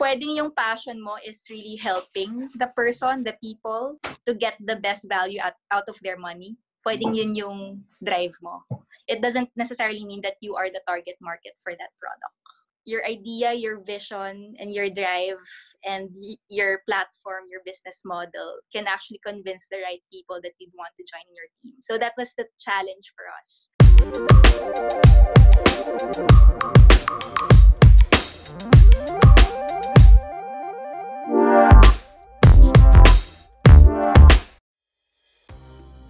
pwedeng yung passion mo is really helping the person, the people, to get the best value out, out of their money. Pwedeng yun yung drive mo. It doesn't necessarily mean that you are the target market for that product. Your idea, your vision, and your drive, and your platform, your business model can actually convince the right people that you'd want to join your team. So that was the challenge for us.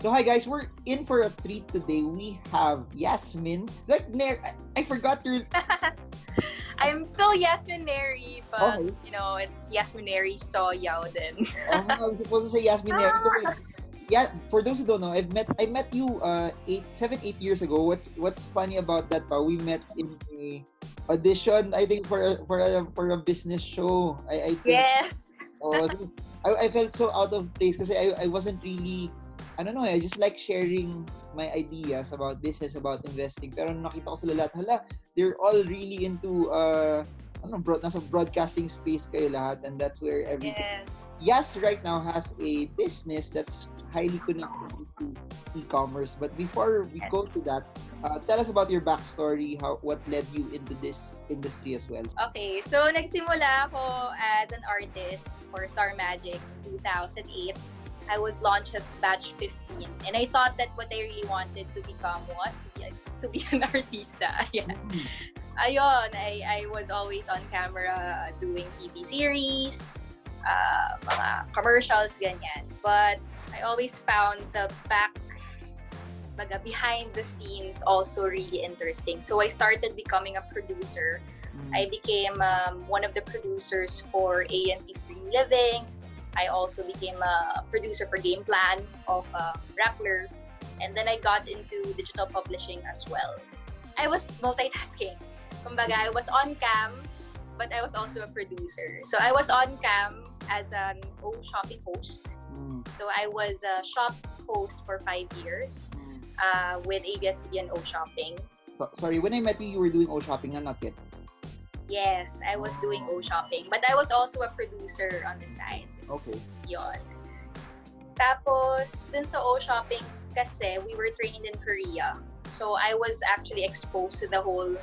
So hi guys, we're in for a treat today. We have Yasmin. Like I forgot your. I'm still Yasmin Neri, but okay. you know it's Yasmin Neri So Yao then. oh, I was supposed to say Yasmin Neri. yeah, for those who don't know, I've met I met you uh eight seven eight years ago. What's what's funny about that? Pa, we met in a audition. I think for a, for a for a business show. I, I think. Yes. Oh, I, I felt so out of place because I I wasn't really I don't know, I just like sharing my ideas about business, about investing. Pero nakita ko sila lahat, hala, they're all really into, uh, ano, broad, nasa broadcasting space kayo lahat and that's where everything. Yes. Yas right now has a business that's highly connected to e-commerce. But before we yes. go to that, uh, tell us about your backstory, how what led you into this industry as well. Okay, so nagsimula ako as an artist for Star Magic 2008. I was launched as batch 15. And I thought that what I really wanted to become was to be, to be an artista. Yeah. Mm. Ayun, I, I was always on camera doing TV series, uh, mga commercials, ganyan. But I always found the back baga, behind the scenes also really interesting. So I started becoming a producer. Mm. I became um, one of the producers for ANC Stream Living, I also became a producer for Game Plan of uh, Rappler. And then I got into digital publishing as well. I was multitasking. Kumbaga, I was on cam, but I was also a producer. So I was on cam as an O shopping host. Mm. So I was a shop host for five years mm. uh, with ABS-CBN O Shopping. So, sorry, when I met you, you were doing O Shopping, not yet. Yes, I was doing O shopping. But I was also a producer on the side. Okay. Yon. Tapos, dun sa O shopping kasi, we were trained in Korea. So, I was actually exposed to the whole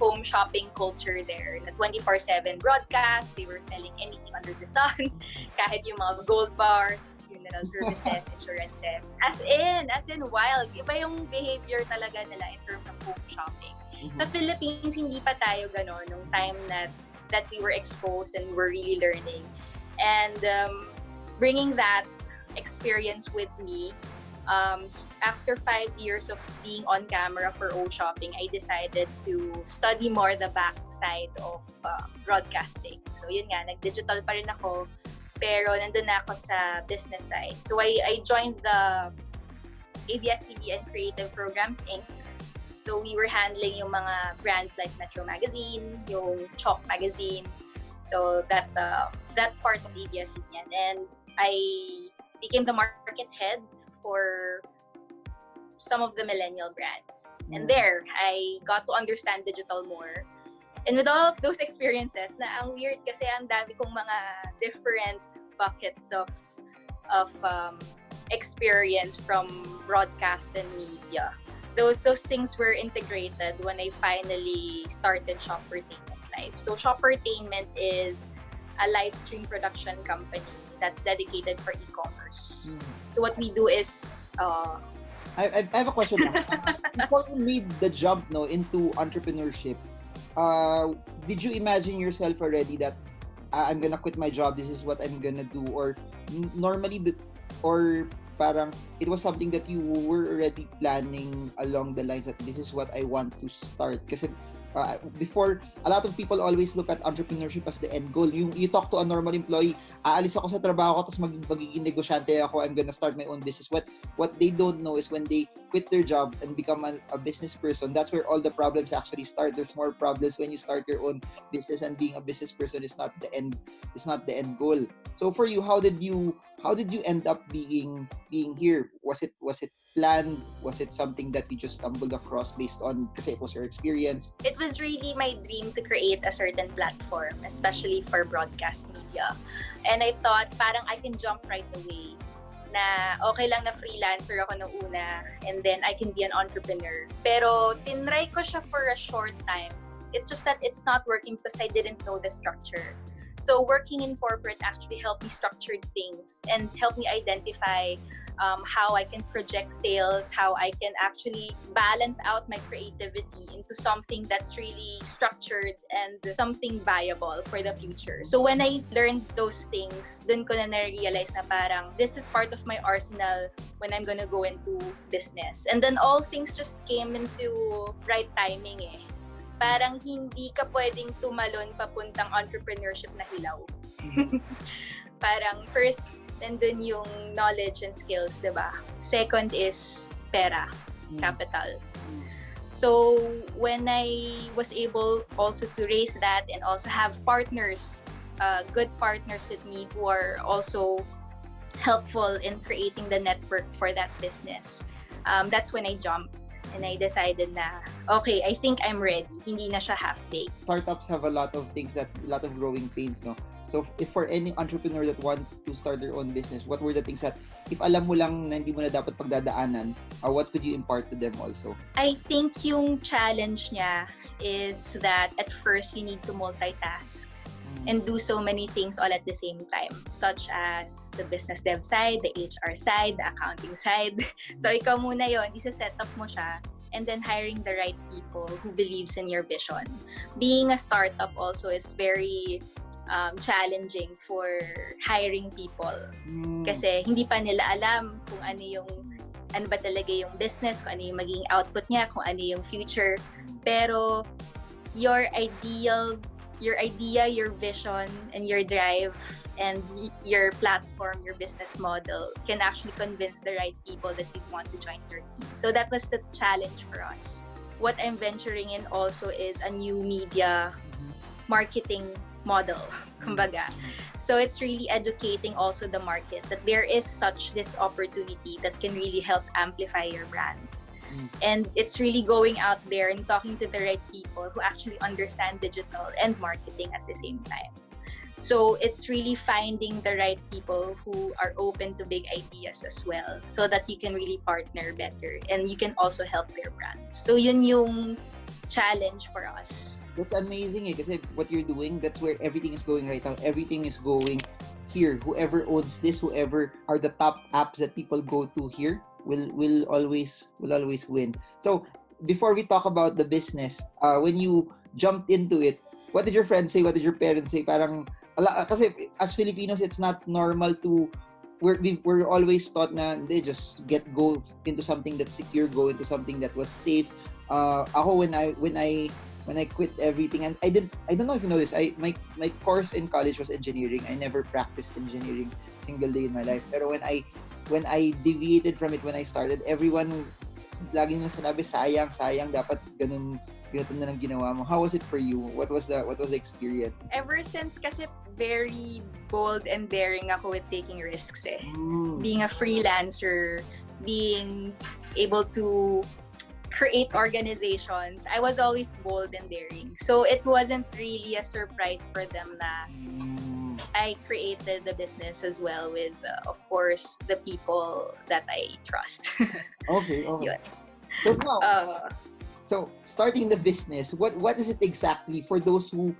home shopping culture there. Na 24-7 broadcast, they were selling anything under the sun. Kahit yung mga gold bars, funeral services, insurances. As in, as in wild. Iba yung behavior talaga nila in terms of home shopping. Mm-hmm. Sa Philippines, hindi pa tayo gano'n nung time that, that we were exposed and we're really learning. And um, bringing that experience with me, um, after five years of being on camera for O Shopping, I decided to study more the backside of uh, broadcasting. So yun nga, nag-digital pa rin ako, pero nandun na ako sa business side. So I, I joined the ABS-CBN Creative Programs Inc. So we were handling yung mga brands like Metro Magazine, yung Chalk Magazine. So that uh, that part of ABS yan. And I became the market head for some of the millennial brands. Mm. And there, I got to understand digital more. And with all of those experiences, na ang weird kasi ang dami kong mga different buckets of of um, experience from broadcast and media those those things were integrated when I finally started Shoppertainment Live. So Shoppertainment is a live stream production company that's dedicated for e-commerce. Mm. So what we do is uh, I, I have a question Before you made the jump no into entrepreneurship, uh, did you imagine yourself already that uh, I'm gonna quit my job, this is what I'm gonna do, or normally the, or parang it was something that you were already planning along the lines that this is what I want to start kasi uh, before a lot of people always look at entrepreneurship as the end goal. Yung you talk to a normal employee aalis ako sa trabaho ko tapos mag, magiging negosyante ako I'm gonna start my own business. What what they don't know is when they quit their job and become a, business person, that's where all the problems actually start. There's more problems when you start your own business, and being a business person is not the end. It's not the end goal. So for you, how did you how did you end up being being here? Was it was it planned? Was it something that you just stumbled across based on because it was your experience? It was really my dream to create a certain platform, especially for broadcast media. And I thought parang I can jump right away na okay lang na freelancer ako nung una and then I can be an entrepreneur. Pero tinry ko siya for a short time. It's just that it's not working because I didn't know the structure. So working in corporate actually helped me structure things and help me identify um, how I can project sales, how I can actually balance out my creativity into something that's really structured and something viable for the future. So when I learned those things, dun ko na na-realize na parang this is part of my arsenal when I'm gonna go into business. And then all things just came into right timing eh. Parang hindi ka pwedeng tumalon papuntang entrepreneurship na hilaw. parang first nandun yung knowledge and skills, di ba? Second is pera, mm. capital. So, when I was able also to raise that and also have partners, uh, good partners with me who are also helpful in creating the network for that business, um, that's when I jumped and I decided na, okay, I think I'm ready. Hindi na siya half-baked. Startups have a lot of things that, a lot of growing pains, no? So, if for any entrepreneur that want to start their own business, what were the things that, if alam mo lang na hindi mo na dapat pagdadaanan, uh, what could you impart to them also? I think yung challenge niya is that at first you need to multitask mm. and do so many things all at the same time, such as the business dev side, the HR side, the accounting side. so, ikaw muna yon isa-set up mo siya and then hiring the right people who believes in your vision. Being a startup also is very um, challenging for hiring people. Mm. Kasi hindi pa nila alam kung ano yung ano ba talaga yung business, kung ano yung magiging output niya, kung ano yung future. Pero your ideal, your idea, your vision, and your drive, and your platform, your business model can actually convince the right people that you want to join your team. So that was the challenge for us. What I'm venturing in also is a new media mm-hmm. marketing model, kumbaga. So it's really educating also the market that there is such this opportunity that can really help amplify your brand. Mm. And it's really going out there and talking to the right people who actually understand digital and marketing at the same time. So it's really finding the right people who are open to big ideas as well so that you can really partner better and you can also help their brands. So yun yung challenge for us. that's amazing eh what you're doing that's where everything is going right now. Everything is going here. Whoever owns this whoever are the top apps that people go to here will will always will always win. So before we talk about the business uh, when you jumped into it what did your friends say? What did your parents say? Parang kasi as Filipinos it's not normal to we're, we, we're always taught na they just get go into something that's secure go into something that was safe uh, ako when I when I when I quit everything and I didn't I don't know if you know this I my my course in college was engineering. I never practiced engineering single day in my life. Pero when I when I deviated from it when I started everyone lagi nilang sinabi sayang sayang dapat ganun ganito na lang ginawa mo. How was it for you? What was the what was the experience? Ever since kasi very bold and daring ako with taking risks eh. Mm. being a freelancer being able to create organizations, I was always bold and daring. So it wasn't really a surprise for them that I created the business as well with, uh, of course, the people that I trust. okay, okay. So now, uh, so starting the business, what what is it exactly for those who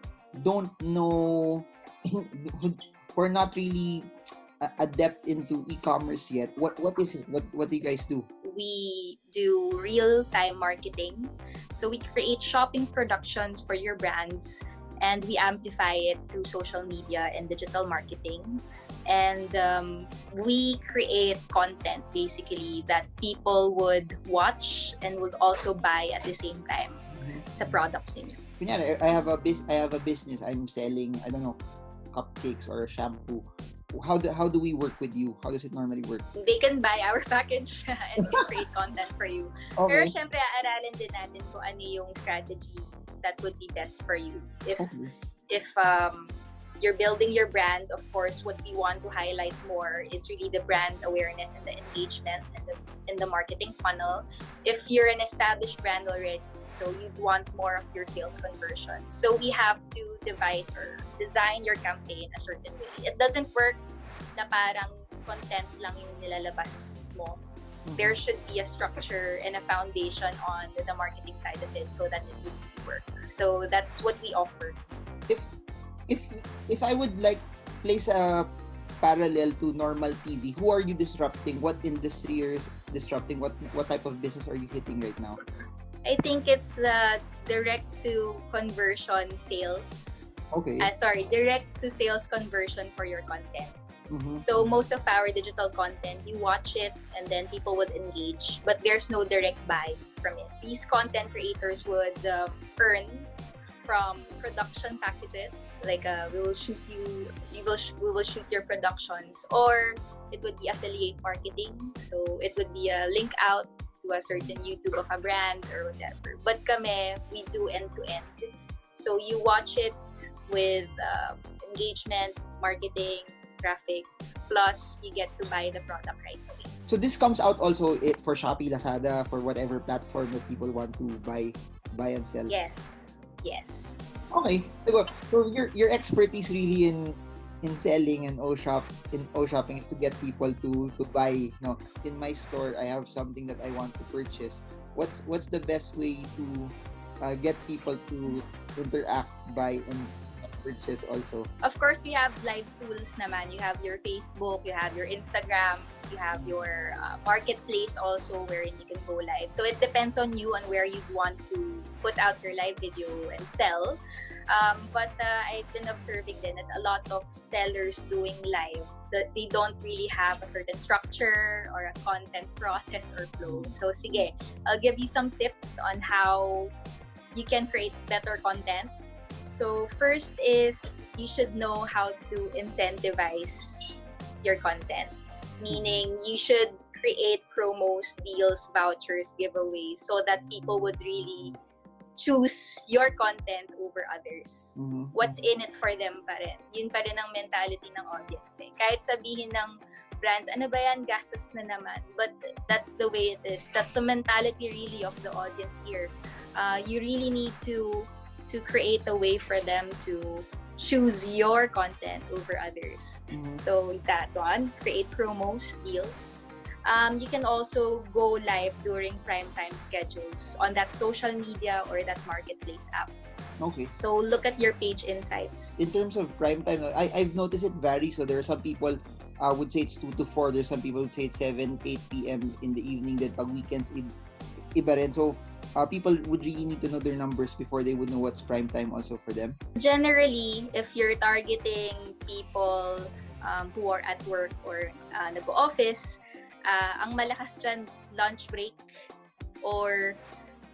don't know, who are not really adept into e-commerce yet? What what is it? What what do you guys do? We do real-time marketing. So we create shopping productions for your brands and we amplify it through social media and digital marketing. And um, we create content basically that people would watch and would also buy at the same time sa products niyo. Kunyari, I have a bus- I have a business. I'm selling, I don't know, cupcakes or shampoo. How do, how do we work with you? How does it normally work? They can buy our package and we create content for you. Okay. Pero syempre, aaralin din natin kung ano yung strategy that would be best for you. If Okay. if um, you're building your brand, of course, what we want to highlight more is really the brand awareness and the engagement and the in the marketing funnel. If you're an established brand already, so you'd want more of your sales conversion. So we have to devise or design your campaign a certain way. It doesn't work na parang content lang yung nilalabas mo. Mhm. There should be a structure and a foundation on the marketing side of it so that it would work. So that's what we offer. if if if I would like place a parallel to normal TV, who are you disrupting? What industry are you disrupting? What what type of business are you hitting right now? I think it's uh, direct to conversion sales. Okay. Uh, sorry, direct to sales conversion for your content. Mhm. So most of our digital content, you watch it and then people would engage, but there's no direct buy from it. These content creators would um, earn from production packages, like uh, we will shoot you, we will sh- we will shoot your productions, or it would be affiliate marketing. So it would be a link out to a certain YouTube of a brand or whatever. But kame, we do end to end. So you watch it with um, engagement, marketing, traffic, plus you get to buy the product right away. So this comes out also eh, for Shopee, Lazada, for whatever platform that people want to buy buy and sell. Yes, yes. Okay. So, so your your expertise really in in selling and O shop in O shopping is to get people to to buy. You know, in my store, I have something that I want to purchase. What's what's the best way to uh, get people to interact, buy, and purchase also? Of course, we have live tools naman. You have your Facebook, you have your Instagram, you have your uh, marketplace also wherein you can go live. So it depends on you on where you want to put out your live video and sell. Um, but uh, I've been observing then that a lot of sellers doing live that they don't really have a certain structure or a content process or flow. So sige, I'll give you some tips on how you can create better content so first is you should know how to incentivize your content. Meaning you should create promos, deals, vouchers, giveaways so that people would really choose your content over others. Mhm. What's in it for them pa rin. Yun pa rin ang mentality ng audience. Eh. Kahit sabihin ng brands, ano ba yan, gastos na naman. But that's the way it is. That's the mentality really of the audience here. Uh, you really need to to create a way for them to choose your content over others. Mhm. So that one, create promos, deals. Um, you can also go live during prime time schedules on that social media or that marketplace app. Okay. So look at your page insights. in terms of prime time, I, I've noticed it varies. So there are some people uh, would say it's 2 to 4. There's some people would say it's 7, 8 p.m. in the evening. Then pag weekends, iba rin. So uh, people would really need to know their numbers before they would know what's prime time also for them. Generally, if you're targeting people um, who are at work or uh, nag-office, uh, ang malakas dyan, lunch break or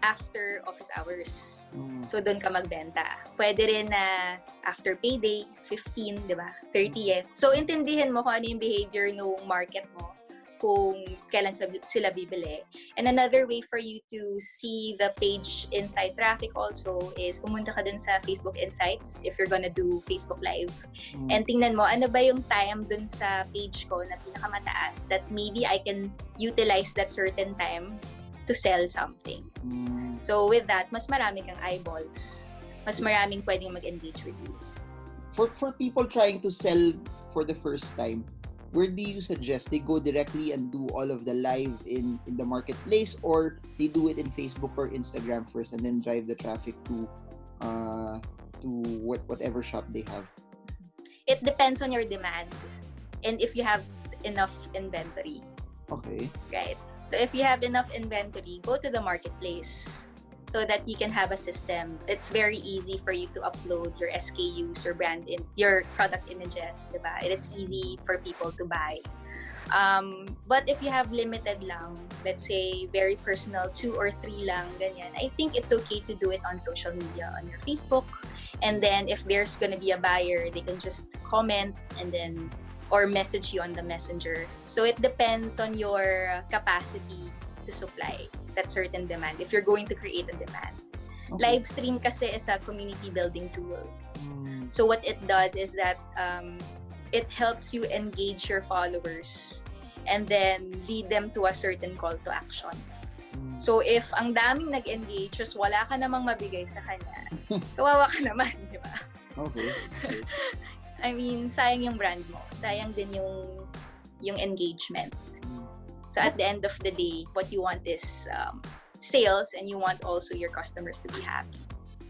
after office hours. Mm. So, doon ka magbenta. Pwede rin na after payday, 15, di ba? 30th. So, intindihin mo kung ano yung behavior ng market mo kung kailan sila bibili. And another way for you to see the page insight traffic also is pumunta ka dun sa Facebook Insights if you're gonna do Facebook Live. Mm. And tingnan mo, ano ba yung time dun sa page ko na pinakamataas that maybe I can utilize that certain time to sell something. Mm. So with that, mas marami kang eyeballs. Mas maraming pwedeng mag-engage with you. for for people trying to sell for the first time, where do you suggest they go directly and do all of the live in in the marketplace, or they do it in Facebook or Instagram first and then drive the traffic to uh to what whatever shop they have? It depends on your demand and if you have enough inventory, Okay. right? So if you have enough inventory, go to the marketplace so that you can have a system. It's very easy for you to upload your SKUs, your brand, in, your product images, diba? And it's easy for people to buy. Um, but if you have limited lang, let's say very personal, two or three lang, ganyan, I think it's okay to do it on social media, on your Facebook. And then if there's gonna be a buyer, they can just comment and then or message you on the messenger. So it depends on your capacity to supply that certain demand if you're going to create a demand. Okay. Live stream kasi is a community building tool. Mm, So what it does is that um, it helps you engage your followers and then lead them to a certain call to action. mm. So if ang daming nag-engage, just wala ka namang mabigay sa kanya, kawawa ka naman, di ba? okay. okay. I mean, sayang yung brand mo. Sayang din yung yung engagement. Mm. So at the end of the day, what you want is um, sales and you want also your customers to be happy.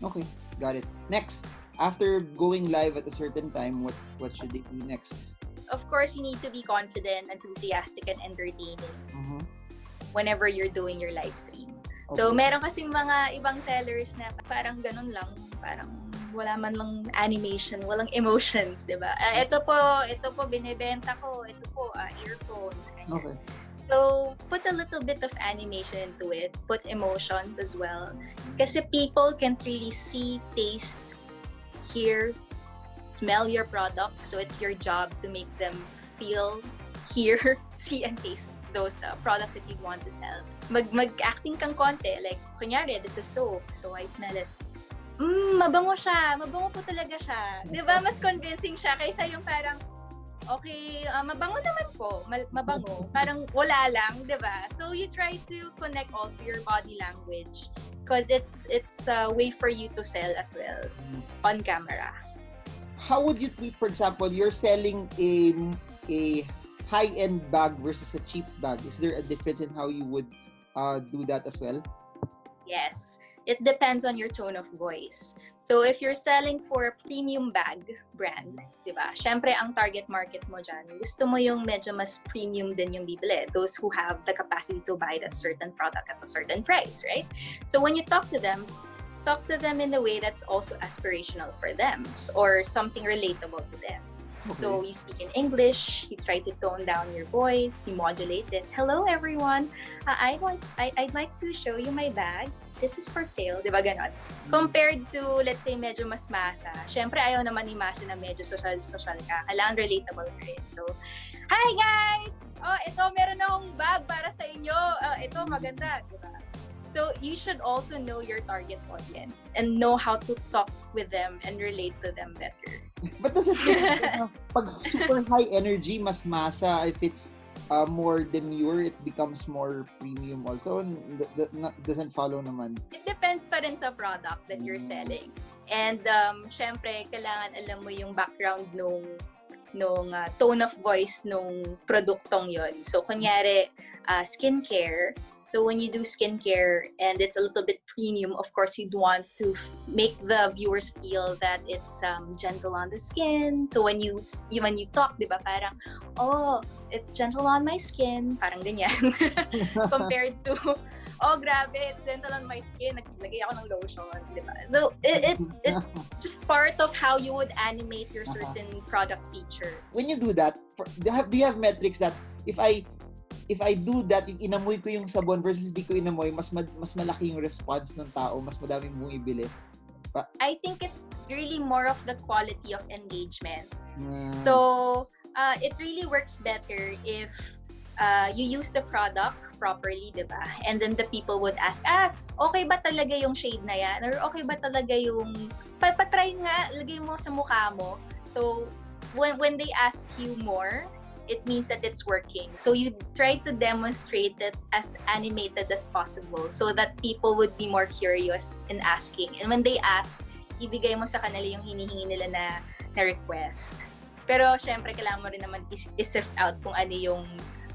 Okay, got it. Next, after going live at a certain time, what what should they do next? Of course, you need to be confident, enthusiastic, and entertaining Mhm. whenever you're doing your live stream. So, Okay. meron kasing mga ibang sellers na parang ganun lang, parang wala man lang animation, walang emotions, di ba? Ah, ito po, ito po, binibenta ko, ito po, ah, earphones, ganyan. Okay. So, put a little bit of animation into it. Put emotions as well. Kasi people can't really see, taste, hear, smell your product. So, it's your job to make them feel, hear, see, and taste those uh, products that you want to sell. Mag, mag-acting kang konti. Like, kunyari, this is soap. So, I smell it. Mmm, mabango siya. Mabango po talaga siya. Di ba? Mas convincing siya kaysa yung parang, okay, ah, mabango naman po, mal- mabango. Parang wala lang, 'di ba? So you try to connect also your body language because it's it's a way for you to sell as well Mm. on camera. How would you treat, for example, you're selling a a high-end bag versus a cheap bag? Is there a difference in how you would uh, do that as well? Yes. It depends on your tone of voice. So if you're selling for a premium bag brand, 'di ba? Syempre ang target market mo diyan, gusto mo yung medyo mas premium din yung bibili. Those who have the capacity to buy that certain product at a certain price, right? So when you talk to them, talk to them in a way that's also aspirational for them or something relatable to them. So you speak in English, you try to tone down your voice, you modulate it. Hello everyone, uh, I want I, I'd like to show you my bag. This is for sale, di ba ganon? Compared to, let's say, medyo mas masa. Siyempre, ayaw naman ni masa na medyo social-social ka. Kailangan relatable ka rin. So, Hi guys! Oh, ito, meron akong bag para sa inyo. Uh, ito, maganda. Di ba? So, you should also know your target audience and know how to talk with them and relate to them better. But does it mean pag super high energy, mas masa, if it's uh, more demure, it becomes more premium also? That, that not, doesn't follow naman. It depends pa rin sa product that you're selling. And um, syempre, kailangan alam mo yung background nung nung uh, tone of voice nung produktong yon. So, kunyari, uh, skincare. So, when you do skincare and it's a little bit premium, of course, you'd want to make the viewers feel that it's um, gentle on the skin. So, when you, when you talk, di ba, parang, oh, it's gentle on my skin. Parang ganyan. Compared to, oh, grabe, it's gentle on my skin. Naglagay ako ng lotion, di ba? So, it, it, it's just part of how you would animate your certain product feature. when you do that, for, do, you have, do you have metrics that if I if I do that, yung inamoy ko yung sabon versus di ko inamoy, mas ma- mas malaki yung response ng tao, mas madaming bumibili. I think it's really more of the quality of engagement. Mm. So, uh, it really works better if uh, you use the product properly, di ba? And then the people would ask, ah, okay ba talaga yung shade na yan? Or okay ba talaga yung, pa patry nga, lagay mo sa mukha mo. So, when, when they ask you more, it means that it's working. So you try to demonstrate it as animated as possible so that people would be more curious in asking. And when they ask, ibigay mo sa kanila yung hinihingi nila na, na request. Pero syempre, kailangan mo rin naman is- is-sift out kung ano yung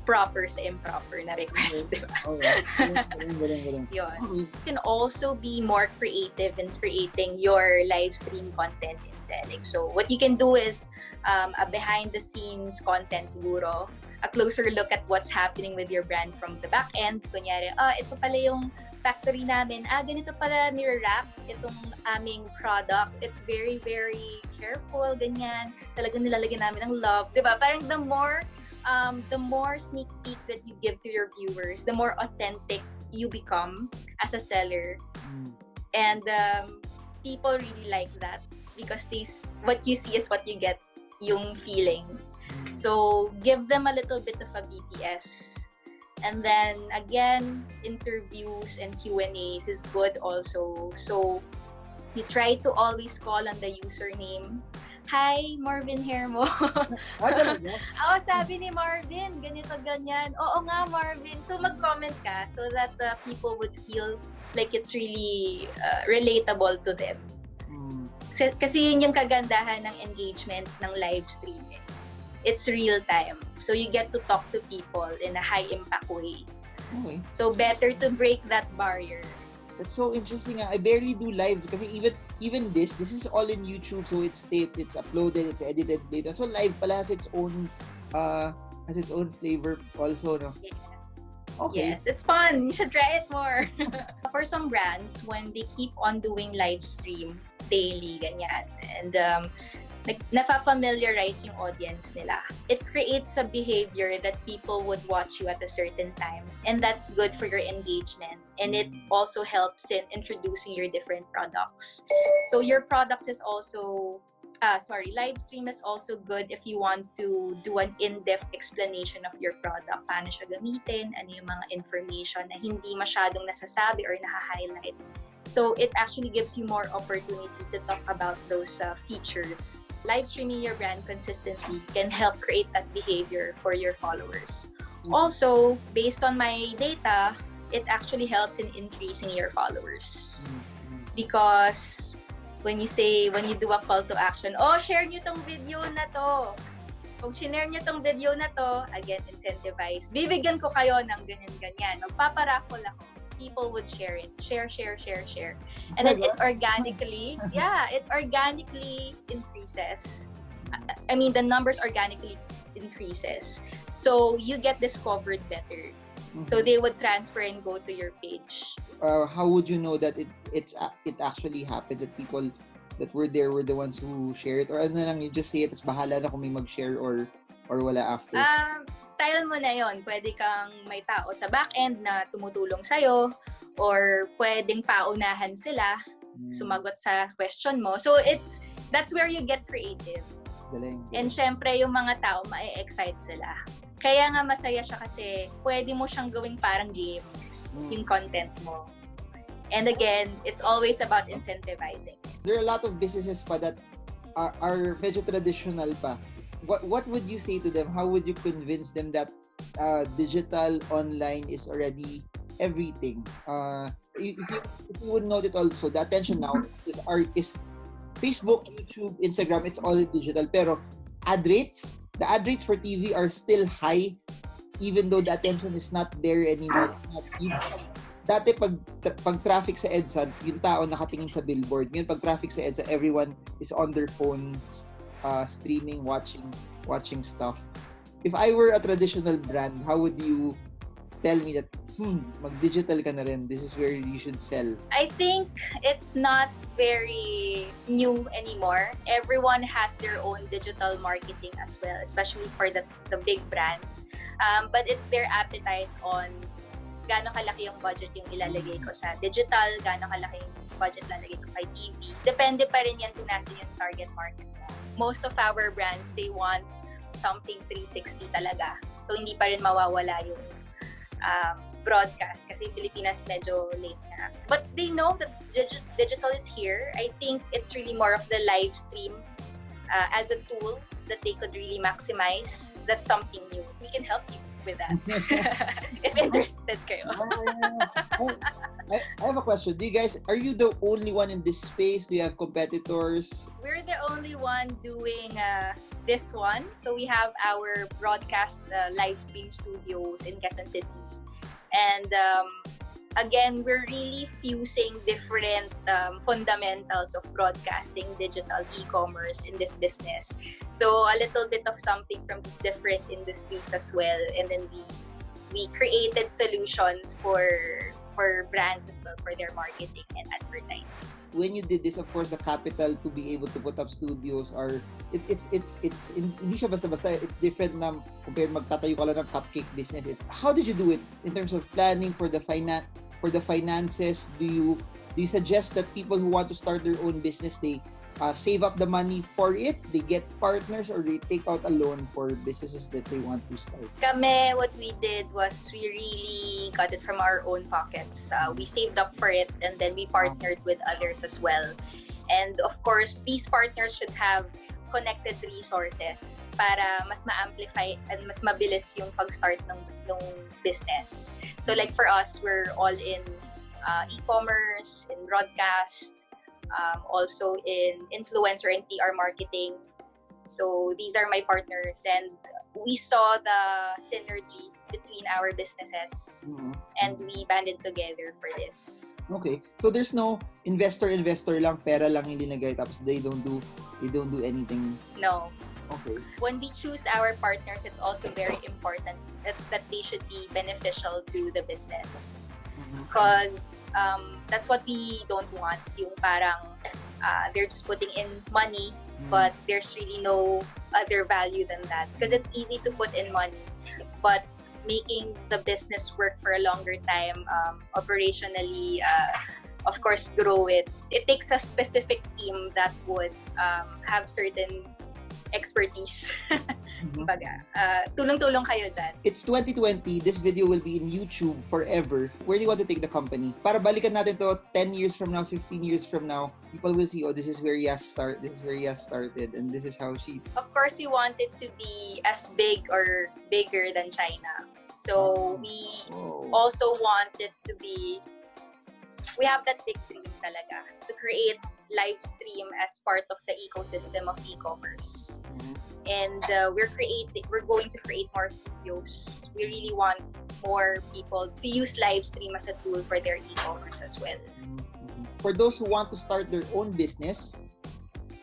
proper sa improper na request, di ba? Alright. Galing, galing, galing. Yun. Okay. You can also be more creative in creating your live stream content in selling. So what you can do is um, a behind the scenes content siguro, a closer look at what's happening with your brand from the back end. Kunyari, ah, ito pala yung factory namin. Ah, ganito pala ni-wrap itong aming product. It's very, very careful, ganyan. Talagang nilalagyan namin ng love. 'Di ba? Parang the more um, the more sneak peek that you give to your viewers, the more authentic you become as a seller. Mm. And um, people really like that because they, what you see is what you get yung feeling. So give them a little bit of a BTS. And then again, interviews and Q&As is good also. So you try to always call on the username. Hi, Marvin Hermo. Ah, talaga? Oo, sabi ni Marvin, ganito, ganyan. Oo nga, Marvin. So, mag-comment ka so that uh, people would feel like it's really uh, relatable to them. Mm. Kasi- yun yung kagandahan ng engagement ng live streaming. It's real time. So, you get to talk to people in a high impact way. Okay. So, better to break that barrier. That's so interesting. I barely do live kasi even even this, this is all in YouTube, so it's taped, it's uploaded, it's edited later. So live pala has its own uh has its own flavor also, no? Okay. Yes, it's fun. You should try it more. For some brands, when they keep on doing live stream daily, ganyan, and um, nafa-familiarize yung audience nila, it creates a behavior that people would watch you at a certain time. And that's good for your engagement. And it also helps in introducing your different products. So your products is also ah, sorry, live stream is also good if you want to do an in-depth explanation of your product. Paano siya gamitin, ano yung mga information na hindi masyadong nasasabi or naka-highlight. So it actually gives you more opportunity to talk about those uh, features. Live streaming your brand consistently can help create that behavior for your followers. Mhm. Also, based on my data, it actually helps in increasing your followers Mm, because when you say, when you do a call to action, oh, share nyo tong video na to. Kung share nyo tong video na to, again, incentivize. Bibigyan ko kayo ng ganyan-ganyan. Magpaparaffle ako. People would share it. Share, share, share, share. And then it organically, yeah, it organically increases. I- mean, the numbers organically increases. So you get discovered better. mm. So they would transfer and go to your page. uh, how would you know that it it's it actually happens that people that were there were the ones who share it or ano lang you just say it as bahala na kung may mag-share or or wala after Um, style mo na yon. Pwede kang may tao sa back-end na tumutulong sa'yo or pwedeng paunahan sila Mm, sumagot sa question mo. So it's that's where you get creative. galing. And syempre yung mga tao ma-excite sila. Kaya nga masaya siya kasi pwede mo siyang gawing parang game Mm. yung content mo. And again, it's always about incentivizing. there are a lot of businesses pa that are, are medyo traditional pa. What what would you say to them? How would you convince them that uh, digital online is already everything? Uh, if you, if you would note it also, the attention now is are is Facebook, YouTube, Instagram. It's all digital. Pero ad rates, the ad rates for TV are still high, even though the attention is not there anymore. Not, dati pag tra- pag traffic sa EDSA, yung tao nakatingin sa billboard. Ngayon pag traffic sa EDSA, everyone is on their phones, uh, streaming, watching, watching stuff. If I were a traditional brand, how would you tell me that, hmm, mag-digital ka na rin. This is where you should sell. I think it's not very new anymore. Everyone has their own digital marketing as well, especially for the, the big brands. Um, but it's their appetite on gaano kalaki yung budget yung ilalagay ko sa digital, gaano kalaki yung budget lalagay ko kay TV. Depende pa rin yan kung nasa yung target market. Most of our brands, they want something 360 talaga. So, hindi pa rin mawawala yung um, broadcast kasi Pilipinas medyo late na. But they know that digi- digital is here. I think it's really more of the live stream uh, as a tool that they could really maximize. That's something new. We can help you with that if interested kayo. Ah, I, I have a question. Do you guys, are you the only one in this space? Do you have competitors? We're the only one doing uh, this one. So we have our broadcast uh, live stream studios in Quezon City. And um, again, we're really fusing different um, fundamentals of broadcasting, digital, e-commerce in this business. So a little bit of something from these different industries as well. And then we we created solutions for for brands as well for their marketing and advertising. when you did this, of course, the capital to be able to put up studios are it's it's it's it's hindi siya basta-basta. It's different na compare magtatayo ka lang ng cupcake business. It's how did you do it in terms of planning for the finan for the finances? Do you do you suggest that people who want to start their own business they uh, save up the money for it? They get partners or they take out a loan for businesses that they want to start? Kami, what we did was we really got it from our own pockets. Uh, we saved up for it and then we partnered with others as well. And of course, these partners should have connected resources para mas ma-amplify and mas mabilis yung pag-start ng, ng business. So like for us, we're all in uh, e-commerce, in broadcast, um, also in influencer and PR marketing. So these are my partners and we saw the synergy between our businesses Mhm. and we banded together for this. Okay. So there's no investor investor lang pera lang yung linagay tapos they don't do they don't do anything. No. Okay. When we choose our partners, it's also very important that, that they should be beneficial to the business. Mhm. Because um, that's what we don't want. Yung parang uh, they're just putting in money Mhm. but there's really no other value than that because it's easy to put in money but making the business work for a longer time um, operationally uh, of course grow it. It takes a specific team that would um, have certain expertise Mhm. baga uh, tulong-tulong kayo dyan It's 2020. This video will be in YouTube forever. Where do you want to take the company? Para balikan natin to 10 years from now, 15 years from now, people will see, oh, this is where Yas start. This is where Yas started, and this is how she. of course we want it to be as big or bigger than China so we Oh. also want it to be we have that big dream talaga to create live stream as part of the ecosystem of e-commerce Mhm. and uh, we're creating we're going to create more studios we really want more people to use live stream as a tool for their e-commerce as well Mhm. For those who want to start their own business,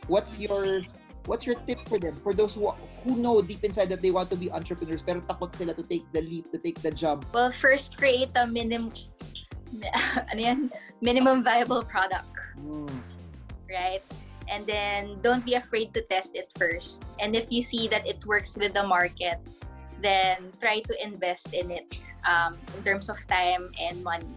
what's your what's your tip for them? For those who who know deep inside that they want to be entrepreneurs pero takot sila to take the leap, to take the jump. well first create a minimum ano yan? minimum viable product Mm. Right? And then don't be afraid to test it first. And if you see that it works with the market, then try to invest in it um, in terms of time and money.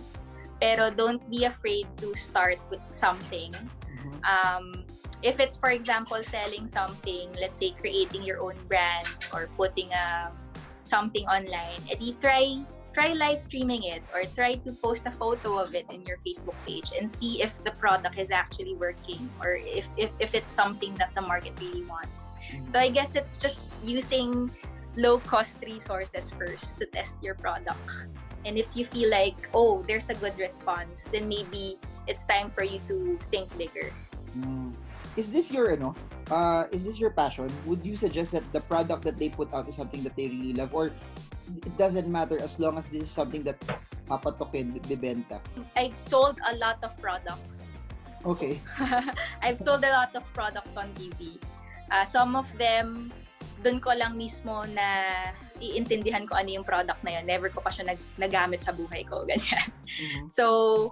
Pero don't be afraid to start with something. Mhm. Um, if it's, for example, selling something, let's say creating your own brand or putting a, something online, edi try try live streaming it or try to post a photo of it in your Facebook page and see if the product is actually working or if, if, if it's something that the market really wants. Mhm. So I guess it's just using low cost resources first to test your product. And if you feel like, oh, there's a good response, then maybe it's time for you to think bigger. Mm. Is this your ano? Uh, is this your passion? Would you suggest that the product that they put out is something that they really love, or it doesn't matter as long as this is something that papatokin, bibenta? I've sold a lot of products. Okay. I've sold a lot of products on TV. Uh, some of them, dun ko lang mismo na iintindihan ko ano yung product na yun. Never ko pa siya nag nagamit sa buhay ko. Ganyan. Mhm. So,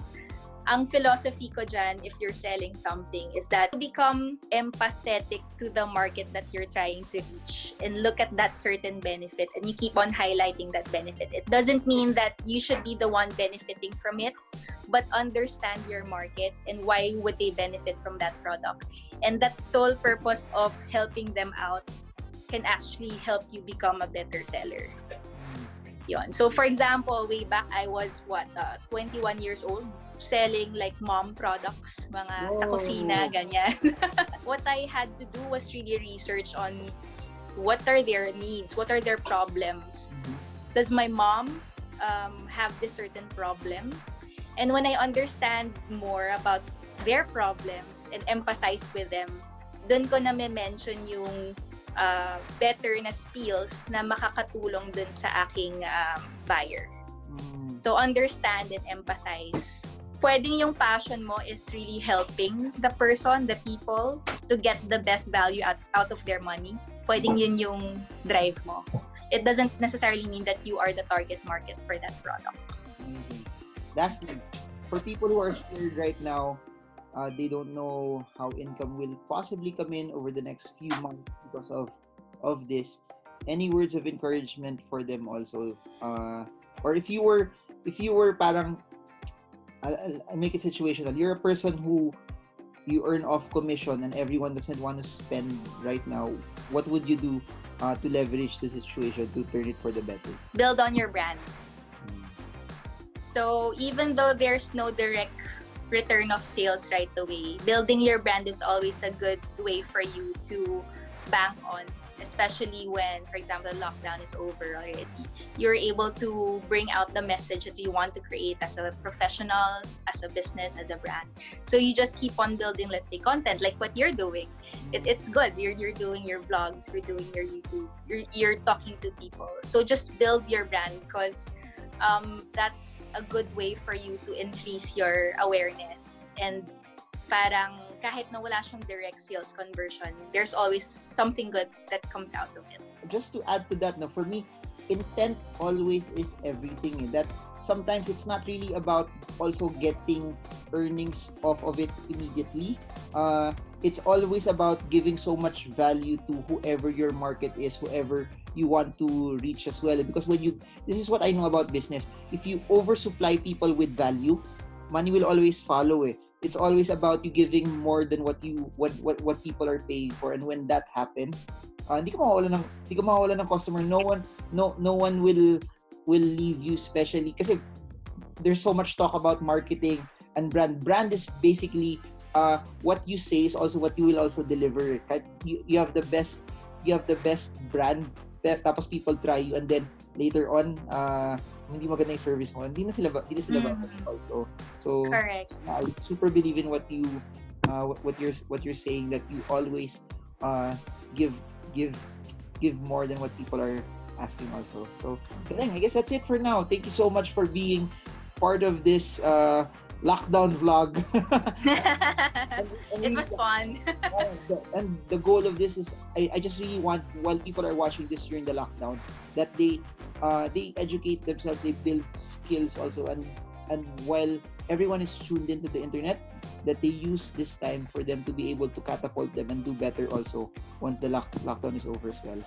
ang philosophy ko dyan, if you're selling something, is that become empathetic to the market that you're trying to reach and look at that certain benefit and you keep on highlighting that benefit. It doesn't mean that you should be the one benefiting from it, but understand your market and why would they benefit from that product. And that sole purpose of helping them out can actually help you become a better seller. Yon. So for example, way back I was what uh, 21 years old selling like mom products, mga sa Whoa. kusina ganyan. what I had to do was really research on what are their needs, what are their problems. Mhm. Does my mom um, have this certain problem? And when I understand more about their problems and empathize with them, dun ko na mention yung uh, better na skills na makakatulong dun sa aking um, buyer. Mm. So understand and empathize. Pwedeng yung passion mo is really helping the person, the people, to get the best value out, out of their money. Pwedeng yun yung drive mo. It doesn't necessarily mean that you are the target market for that product. Amazing. Lastly, for people who are scared right now, uh, they don't know how income will possibly come in over the next few months because of of this. Any words of encouragement for them also, uh, or if you were if you were parang I'll, I'll- make it situational. You're a person who you earn off commission and everyone doesn't want to spend right now, what would you do uh, to leverage the situation to turn it for the better? Build on your brand. So even though there's no direct return of sales right away, building your brand is always a good way for you to bank on especially when, for example, lockdown is over already. You're able to bring out the message that you want to create as a professional, as a business, as a brand. So you just keep on building, let's say, content like what you're doing. It, it's good. You're, you're doing your vlogs, you're doing your YouTube, you're, you're talking to people. So just build your brand because um, that's a good way for you to increase your awareness and parang kahit na wala siyang direct sales conversion, there's always something good that comes out of it. Just to add to that, no, for me, intent always is everything. Eh. That sometimes it's not really about also getting earnings off of it immediately. Uh, it's always about giving so much value to whoever your market is, whoever you want to reach as well. Because when you, this is what I know about business. If you oversupply people with value, money will always follow. Eh it's always about you giving more than what you what what, what people are paying for. And when that happens uh, hindi ka mawawala ng hindi ka mawawala ng customer. No one no no one will will leave you especially kasi there's so much talk about marketing and brand. Brand is basically uh, what you say is also what you will also deliver. You, you have the best you have the best brand tapos people try you and then later on uh, hindi maganda yung service mo, hindi na sila hindi na sila mm. also. So Correct. I super believe in what you uh, what, what you're what you're saying that you always uh, give give give more than what people are asking also. So, I guess that's it for now. Thank you so much for being part of this uh, lockdown vlog. and, and it was fun. and, the, and the goal of this is I, I just really want while people are watching this during the lockdown that they uh, they educate themselves, they build skills also and and while everyone is tuned into the internet that they use this time for them to be able to catapult them and do better also once the lock- lockdown is over as well.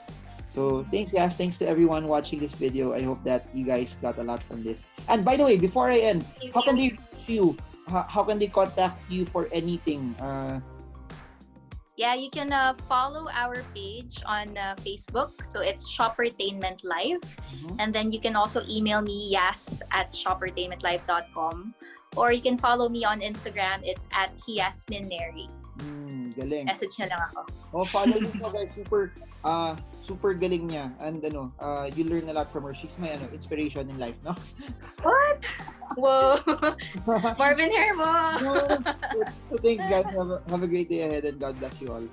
So thanks guys, thanks to everyone watching this video. I hope that you guys got a lot from this. And by the way, before I end, how can they you? How, can they contact you for anything? Uh, yeah, you can uh, follow our page on uh, Facebook. So it's Shoppertainment Live. Mm-hmm. And then you can also email me, yas at shoppertainmentlive.com. Or you can follow me on Instagram. It's at Yasmin Neri. Mm, galing. Message na lang ako. Oh, follow mo guys. Super, uh, super galing niya. And ano, uh, you learn a lot from her. She's my ano, inspiration in life, no? What? Whoa! Marvin Hermo! so, so thanks guys. Have a, have a great day ahead and God bless you all.